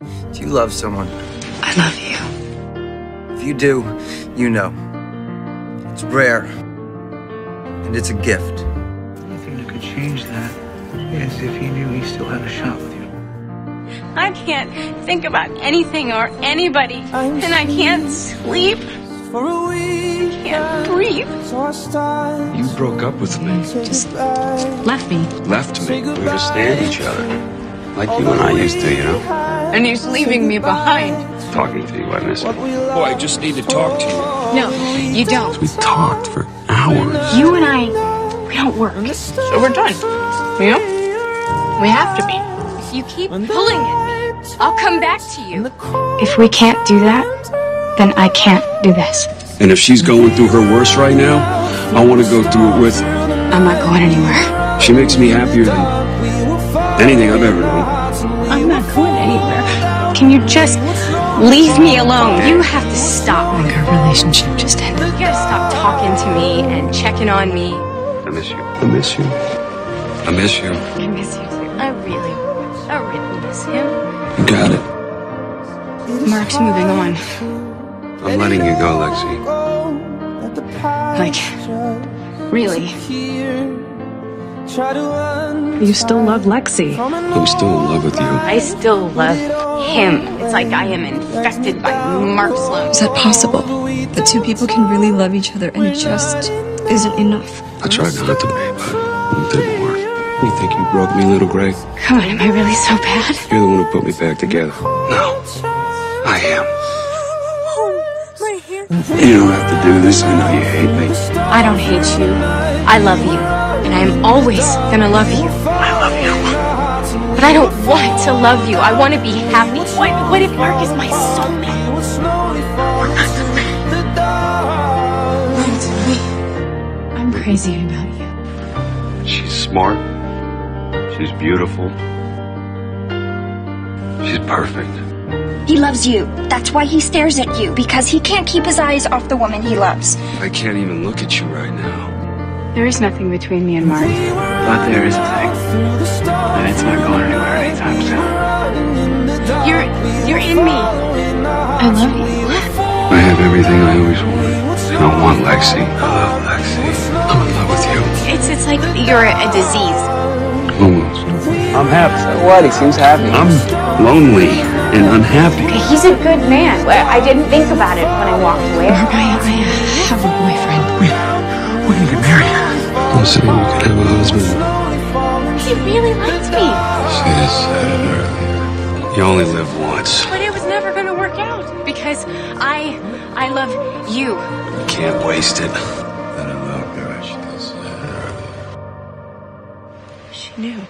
Do you love someone? I love you. If you do, you know. It's rare. And it's a gift. The only thing that could change that is if he knew he still had a shot with you. I can't think about anything or anybody, and I can't sleep. Can't breathe. You broke up with me, Just left me. left me. We understand each other. Like you and I used to, you know? And he's leaving me behind. Talking to you, I miss you. Boy, I just need to talk to you. No, you don't. We talked for hours. You and I, we don't work. So we're done. You know? We have to be. If you keep pulling at me, I'll come back to you. If we can't do that, then I can't do this. And if she's going through her worst right now, I want to go through it with her. I'm not going anywhere. She makes me happier than anything I've ever known. I'm not going anywhere. Can you just leave me alone? You have to stop. Like our relationship just ended. You gotta stop talking to me and checking on me. I miss you. I miss you. I miss you. I miss you too. I really, I really miss him. You got it. Mark's moving on. I'm letting you go, Lexie. Like, really. You still love Lexie. I'm still in love with you. I still love him. It's like I am infected by Mark Sloan. Is that possible? That two people can really love each other and it just isn't enough? I tried not to be, but it didn't work. You think you broke me, little Grey? Come on, am I really so bad? You're the one who put me back together. No, I am. You don't have to do this. I know you hate me. I don't hate you. I love you. And I am always gonna love you. I love you. But I don't want to love you. I want to be happy. What, what if Mark is my soulmate? I'm crazy about you. She's smart. She's beautiful. She's perfect. He loves you. That's why he stares at you, because he can't keep his eyes off the woman he loves. I can't even look at you right now. There is nothing between me and Mark. But there is a thing. And it's not going anywhere anytime soon. You're, you're in me. I love you. I have everything I always wanted. And I want Lexie. I love Lexie. I'm in love with you. It's, it's like you're a disease. Almost. I'm happy. So what? He seems happy. I'm lonely and unhappy. He's a good man. I didn't think about it when I walked away. Mark, I, I have a boyfriend. We can get married. I'm saying you could have a husband. He really liked me. Should have said it earlier. You only live once. But it was never going to work out because I, I love you. You can't waste it. That I loved her. I should have said it earlier. She knew.